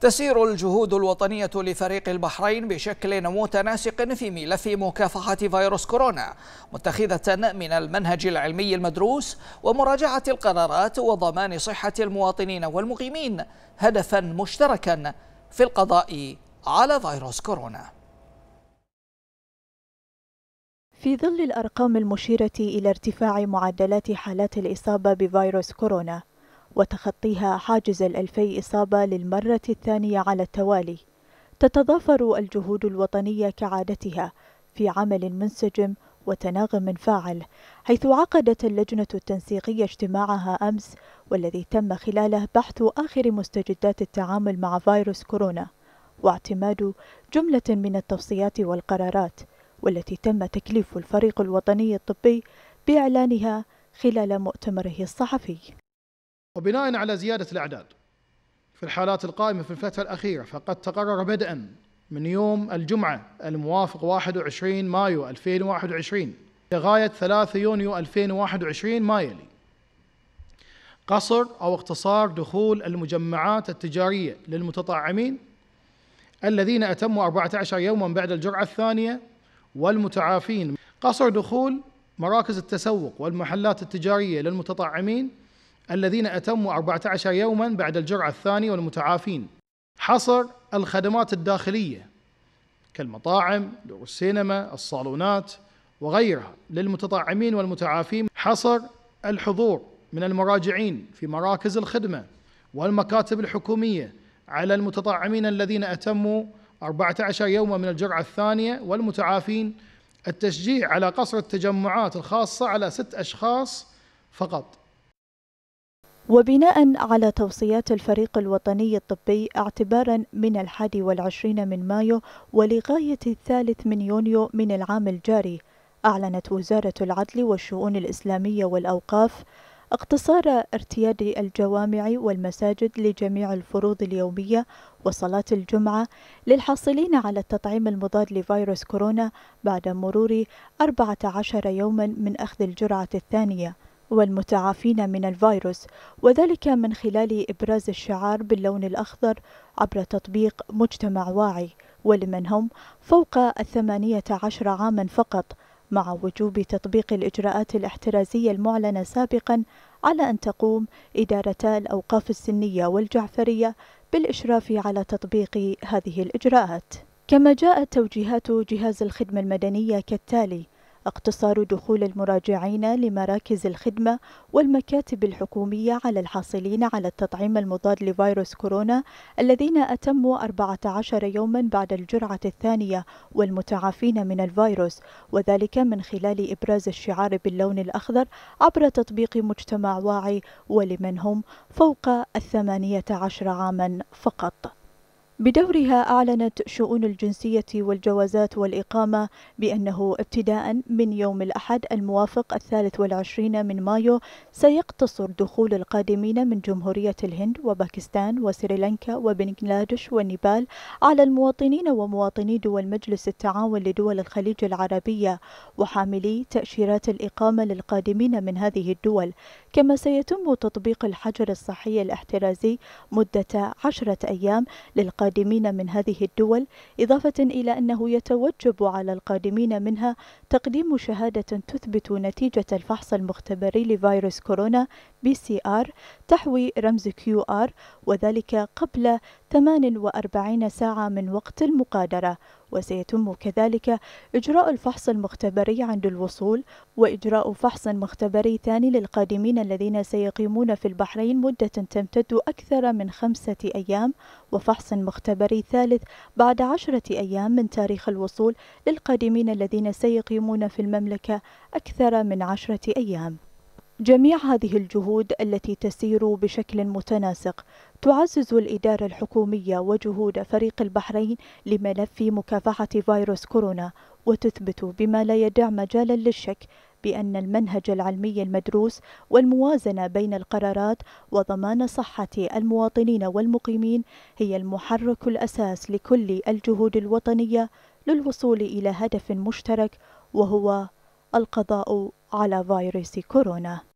تسير الجهود الوطنية لفريق البحرين بشكل متناسق في ملف مكافحة فيروس كورونا متخذة من المنهج العلمي المدروس ومراجعة القرارات وضمان صحة المواطنين والمقيمين هدفا مشتركا في القضاء على فيروس كورونا. في ظل الأرقام المشيرة إلى ارتفاع معدلات حالات الإصابة بفيروس كورونا وتخطيها حاجز الألفي إصابة للمرة الثانية على التوالي. تتضافر الجهود الوطنية كعادتها في عمل منسجم وتناغم فاعل حيث عقدت اللجنة التنسيقية اجتماعها أمس والذي تم خلاله بحث آخر مستجدات التعامل مع فيروس كورونا واعتماد جملة من التوصيات والقرارات والتي تم تكليف الفريق الوطني الطبي بإعلانها خلال مؤتمره الصحفي. وبناء على زيادة الأعداد في الحالات القائمة في الفترة الأخيرة فقد تقرر بدءا من يوم الجمعة الموافق 21 مايو 2021 لغاية 3 يونيو 2021 ما يلي. قصر أو اختصار دخول المجمعات التجارية للمتطعمين الذين أتموا 14 يوما بعد الجرعة الثانية والمتعافين. قصر دخول مراكز التسوق والمحلات التجارية للمتطعمين الذين أتموا 14 يوما بعد الجرعة الثانية والمتعافين. حصر الخدمات الداخلية كالمطاعم دور السينما الصالونات وغيرها. للمتطعمين والمتعافين حصر الحضور من المراجعين في مراكز الخدمة والمكاتب الحكومية على المتطعمين الذين أتموا 14 يوما من الجرعة الثانية والمتعافين. التشجيع على قصر التجمعات الخاصة على ست أشخاص فقط. وبناء على توصيات الفريق الوطني الطبي اعتبارا من الحادي والعشرين من مايو ولغاية الثالث من يونيو من العام الجاري أعلنت وزارة العدل والشؤون الإسلامية والأوقاف اقتصار ارتياد الجوامع والمساجد لجميع الفروض اليومية وصلاة الجمعة للحاصلين على التطعيم المضاد لفيروس كورونا بعد مرور 14 يوما من أخذ الجرعة الثانية. والمتعافين من الفيروس وذلك من خلال إبراز الشعار باللون الأخضر عبر تطبيق مجتمع واعي ولمن هم فوق الثمانية عشر عاما فقط مع وجوب تطبيق الإجراءات الاحترازية المعلنة سابقا على أن تقوم إدارتا الأوقاف السنية والجعفرية بالإشراف على تطبيق هذه الإجراءات. كما جاءت توجيهات جهاز الخدمة المدنية كالتالي اقتصار دخول المراجعين لمراكز الخدمة والمكاتب الحكومية على الحاصلين على التطعيم المضاد لفيروس كورونا الذين أتموا 14 يوما بعد الجرعة الثانية والمتعافين من الفيروس وذلك من خلال إبراز الشعار باللون الأخضر عبر تطبيق مجتمع واعي ولمن هم فوق الثمانية عشر عاما فقط. بدورها أعلنت شؤون الجنسية والجوازات والإقامة بأنه ابتداء من يوم الأحد الموافق الثالث والعشرين من مايو سيقتصر دخول القادمين من جمهورية الهند وباكستان وسريلانكا وبنغلاديش والنيبال على المواطنين ومواطني دول مجلس التعاون لدول الخليج العربية وحاملي تأشيرات الإقامة للقادمين من هذه الدول. كما سيتم تطبيق الحجر الصحي الاحترازي مدة عشرة أيام للقادمين من هذه الدول إضافة إلى أنه يتوجب على القادمين منها تقديم شهادة تثبت نتيجة الفحص المختبري لفيروس كورونا PCR تحوي رمز QR وذلك قبل 48 ساعة من وقت المغادرة. وسيتم كذلك إجراء الفحص المختبري عند الوصول وإجراء فحص مختبري ثاني للقادمين الذين سيقيمون في البحرين مدة تمتد أكثر من خمسة أيام وفحص مختبري ثالث بعد عشرة أيام من تاريخ الوصول للقادمين الذين سيقيمون في المملكة أكثر من عشرة أيام. جميع هذه الجهود التي تسير بشكل متناسق تعزز الإدارة الحكومية وجهود فريق البحرين لملف مكافحة فيروس كورونا وتثبت بما لا يدع مجالا للشك بأن المنهج العلمي المدروس والموازنة بين القرارات وضمان صحة المواطنين والمقيمين هي المحرك الأساس لكل الجهود الوطنية للوصول إلى هدف مشترك وهو القضاء على فيروس كورونا.